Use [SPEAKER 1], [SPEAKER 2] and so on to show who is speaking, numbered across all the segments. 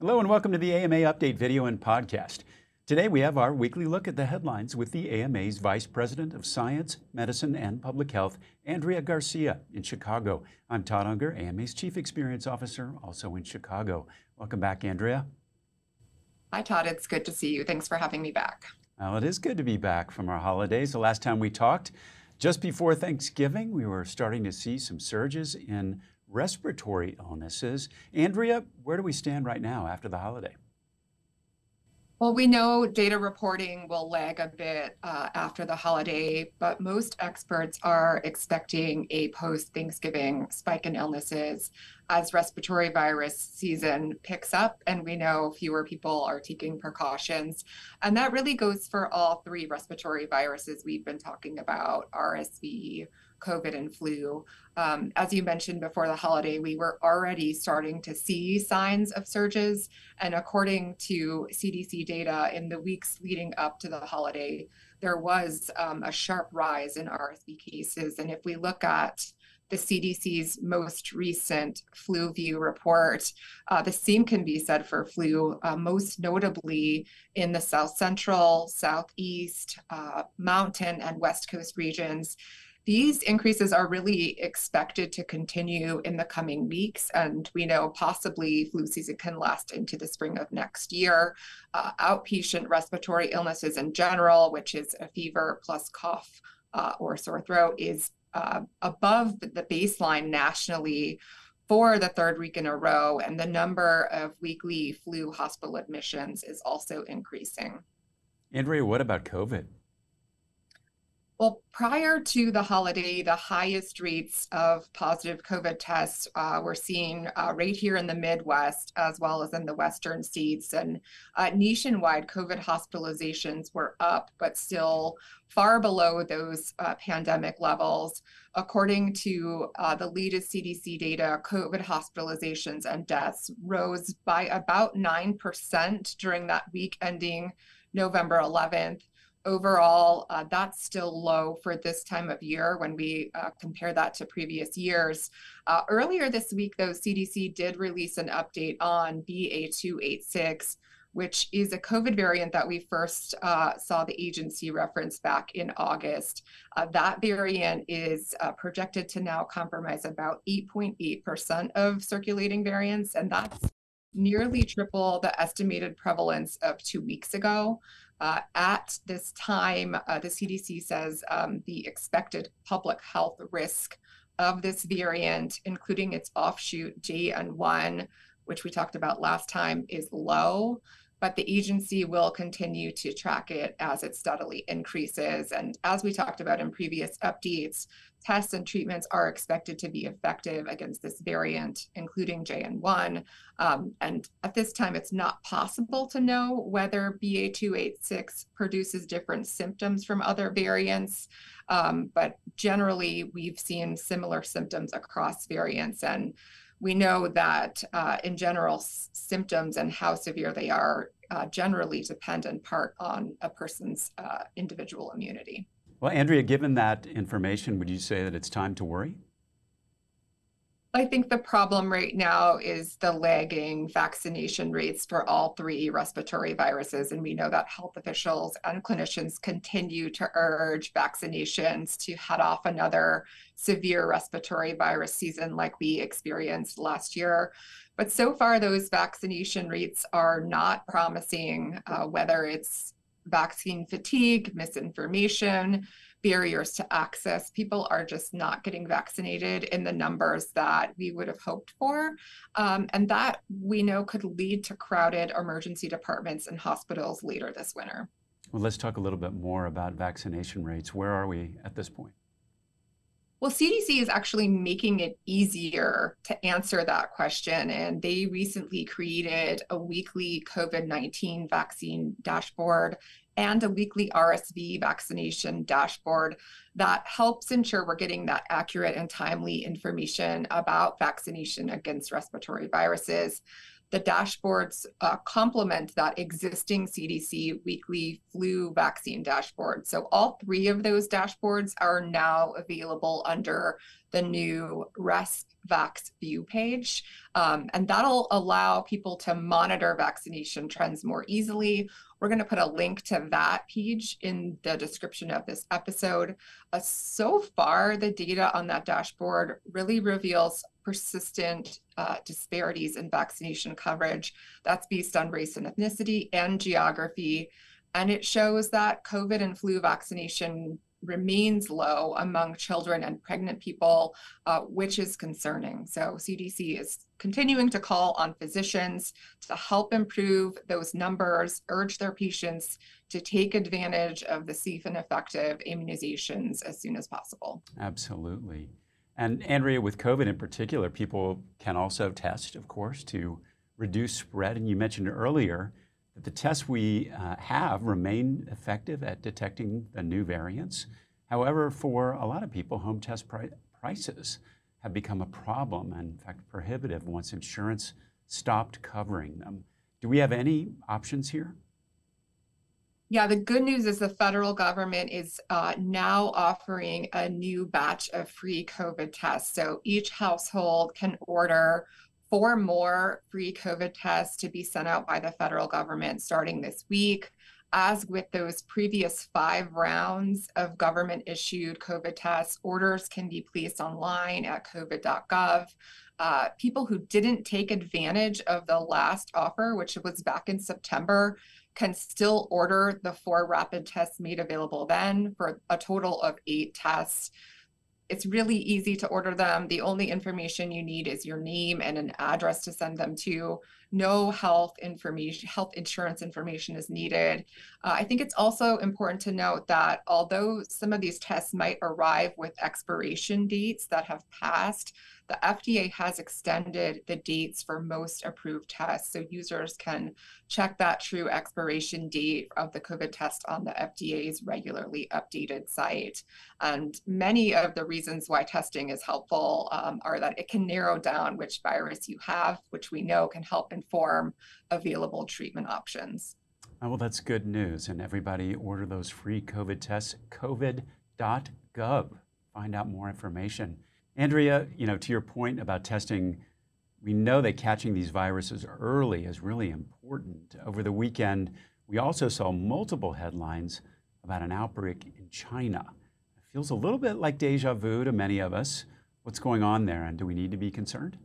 [SPEAKER 1] Hello and welcome to the AMA Update video and podcast. Today we have our weekly look at the headlines with the AMA's Vice President of Science, Medicine, and Public Health, Andrea Garcia in Chicago. I'm Todd Unger, AMA's Chief Experience Officer, also in Chicago. Welcome back, Andrea.
[SPEAKER 2] Hi, Todd. It's good to see you. Thanks for having me back.
[SPEAKER 1] Well, it is good to be back from our holidays. The last time we talked, just before Thanksgiving, we were starting to see some surges in respiratory illnesses. Andrea, where do we stand right now after the holiday?
[SPEAKER 2] Well, we know data reporting will lag a bit uh, after the holiday, but most experts are expecting a post Thanksgiving spike in illnesses as respiratory virus season picks up and we know fewer people are taking precautions. And that really goes for all three respiratory viruses we've been talking about RSV, COVID and flu. Um, as you mentioned before the holiday, we were already starting to see signs of surges. And according to CDC data, in the weeks leading up to the holiday, there was um, a sharp rise in RSV cases. And if we look at the CDC's most recent flu view report. Uh, the same can be said for flu, uh, most notably in the South Central, Southeast, uh, Mountain, and West Coast regions. These increases are really expected to continue in the coming weeks, and we know possibly flu season can last into the spring of next year. Uh, outpatient respiratory illnesses in general, which is a fever plus cough uh, or sore throat, is uh, above the baseline nationally for the third week in a row, and the number of weekly flu hospital admissions is also increasing.
[SPEAKER 1] Andrea, what about COVID?
[SPEAKER 2] Well, prior to the holiday, the highest rates of positive COVID tests uh, were seen uh, right here in the Midwest, as well as in the Western states. And uh, nationwide, COVID hospitalizations were up, but still far below those uh, pandemic levels. According to uh, the latest CDC data, COVID hospitalizations and deaths rose by about 9% during that week ending November 11th overall, uh, that's still low for this time of year when we uh, compare that to previous years. Uh, earlier this week, though, CDC did release an update on BA286, which is a COVID variant that we first uh, saw the agency reference back in August. Uh, that variant is uh, projected to now compromise about 8.8% of circulating variants, and that's nearly triple the estimated prevalence of two weeks ago. Uh, at this time, uh, the CDC says um, the expected public health risk of this variant, including its offshoot JN1, which we talked about last time, is low but the agency will continue to track it as it steadily increases. And as we talked about in previous updates, tests and treatments are expected to be effective against this variant, including JN1. Um, and at this time, it's not possible to know whether BA286 produces different symptoms from other variants. Um, but generally, we've seen similar symptoms across variants. And we know that uh, in general, symptoms and how severe they are uh, generally depend in part on a person's uh, individual immunity.
[SPEAKER 1] Well, Andrea, given that information, would you say that it's time to worry?
[SPEAKER 2] I think the problem right now is the lagging vaccination rates for all three respiratory viruses. And we know that health officials and clinicians continue to urge vaccinations to head off another severe respiratory virus season like we experienced last year. But so far, those vaccination rates are not promising, uh, whether it's vaccine fatigue, misinformation, barriers to access. People are just not getting vaccinated in the numbers that we would have hoped for. Um, and that we know could lead to crowded emergency departments and hospitals later this winter.
[SPEAKER 1] Well, let's talk a little bit more about vaccination rates. Where are we at this point?
[SPEAKER 2] Well, CDC is actually making it easier to answer that question. And they recently created a weekly COVID 19 vaccine dashboard and a weekly RSV vaccination dashboard that helps ensure we're getting that accurate and timely information about vaccination against respiratory viruses. The dashboards uh, complement that existing CDC weekly flu vaccine dashboard. So, all three of those dashboards are now available under the new RespVaxView page. Um, and that'll allow people to monitor vaccination trends more easily. We're going to put a link to that page in the description of this episode. Uh, so far, the data on that dashboard really reveals persistent uh, disparities in vaccination coverage. That's based on race and ethnicity and geography. And it shows that COVID and flu vaccination remains low among children and pregnant people, uh, which is concerning. So, CDC is continuing to call on physicians to help improve those numbers, urge their patients to take advantage of the safe and effective immunizations as soon as possible.
[SPEAKER 1] Absolutely. And Andrea, with COVID in particular, people can also test, of course, to reduce spread. And you mentioned earlier the tests we uh, have remain effective at detecting the new variants. However, for a lot of people, home test pri- prices have become a problem and, in fact, prohibitive once insurance stopped covering them. Do we have any options here?
[SPEAKER 2] Yeah, the good news is the federal government is uh, now offering a new batch of free COVID tests. So each household can order four more free COVID tests to be sent out by the federal government starting this week. As with those previous five rounds of government issued COVID tests, orders can be placed online at covid.gov. Uh, people who didn't take advantage of the last offer, which was back in September, can still order the four rapid tests made available then for a total of eight tests. It's really easy to order them. The only information you need is your name and an address to send them to. No health information, health insurance information is needed. Uh, I think it's also important to note that although some of these tests might arrive with expiration dates that have passed, the FDA has extended the dates for most approved tests. So users can check that true expiration date of the COVID test on the FDA's regularly updated site. And many of the reasons why testing is helpful um, are that it can narrow down which virus you have, which we know can help inform available treatment options.
[SPEAKER 1] Oh, well, that's good news. And everybody order those free COVID tests, covid.gov. Find out more information. Andrea, you know, to your point about testing, we know that catching these viruses early is really important. Over the weekend, we also saw multiple headlines about an outbreak in China. It feels a little bit like deja vu to many of us. What's going on there, and do we need to be concerned?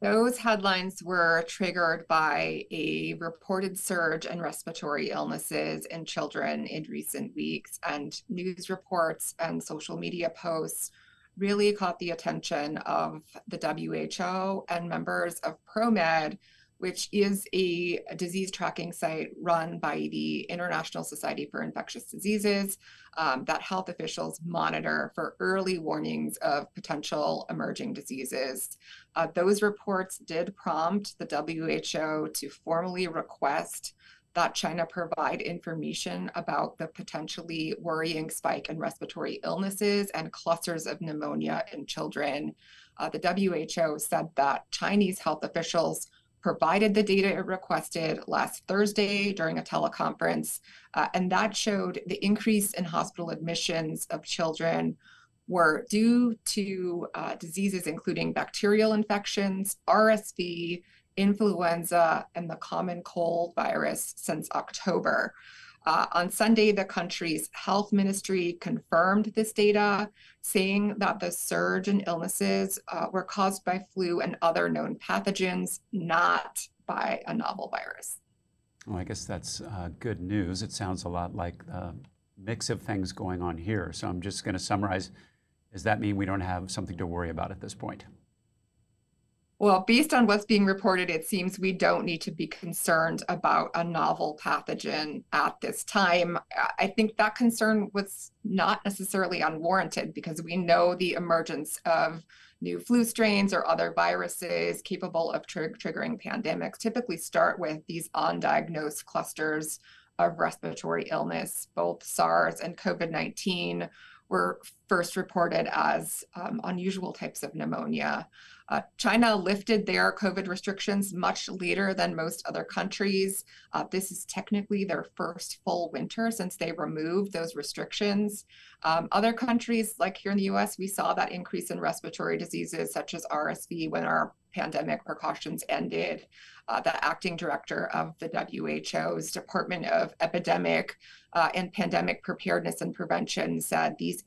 [SPEAKER 2] Those headlines were triggered by a reported surge in respiratory illnesses in children in recent weeks, and news reports and social media posts really caught the attention of the WHO and members of ProMed, which is a, a, disease tracking site run by the International Society for Infectious Diseases um, that health officials monitor for early warnings of potential emerging diseases. Uh, those reports did prompt the WHO to formally request that China provide information about the potentially worrying spike in respiratory illnesses and clusters of pneumonia in children. Uh, the WHO said that Chinese health officials provided the data it requested last Thursday during a teleconference, uh, and that showed the increase in hospital admissions of children were due to uh, diseases including bacterial infections, RSV, influenza and the common cold virus since October. Uh, on Sunday, the country's health ministry confirmed this data, saying that the surge in illnesses uh, were caused by flu and other known pathogens, not by a novel virus.
[SPEAKER 1] Well, I guess that's uh, good news. It sounds a lot like the mix of things going on here. So I'm just going to summarize. Does that mean we don't have something to worry about at this point?
[SPEAKER 2] Well, based on what's being reported, it seems we don't need to be concerned about a novel pathogen at this time. I think that concern was not necessarily unwarranted because we know the emergence of new flu strains or other viruses capable of tr- triggering pandemics typically start with these undiagnosed clusters of respiratory illness, both SARS and COVID 19 were first reported as um, unusual types of pneumonia. Uh, China lifted their COVID restrictions much later than most other countries. Uh, this is technically their first full winter since they removed those restrictions. Um, other countries, like here in the US, we saw that increase in respiratory diseases such as RSV when our pandemic precautions ended. Uh, the acting director of the WHO's Department of Epidemic uh, and Pandemic Preparedness and Prevention said these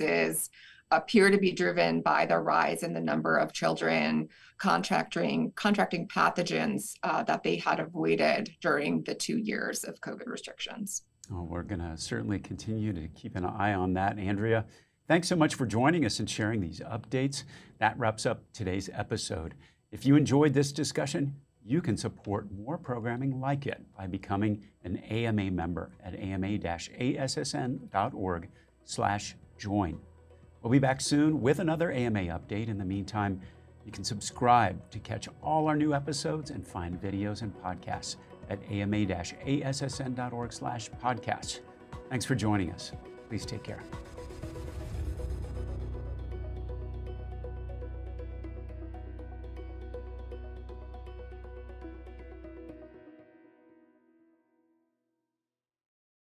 [SPEAKER 2] increases appear to be driven by the rise in the number of children contracting contracting pathogens uh, that they had avoided during the two years of COVID restrictions.
[SPEAKER 1] Oh, we're going to certainly continue to keep an eye on that, Andrea. Thanks so much for joining us and sharing these updates. That wraps up today's episode. If you enjoyed this discussion, you can support more programming like it by becoming an AMA member at ama-assn.org slash join. We'll be back soon with another AMA update. In the meantime, you can subscribe to catch all our new episodes and find videos and podcasts at ama-assn.org slash podcasts. Thanks for joining us. Please take care.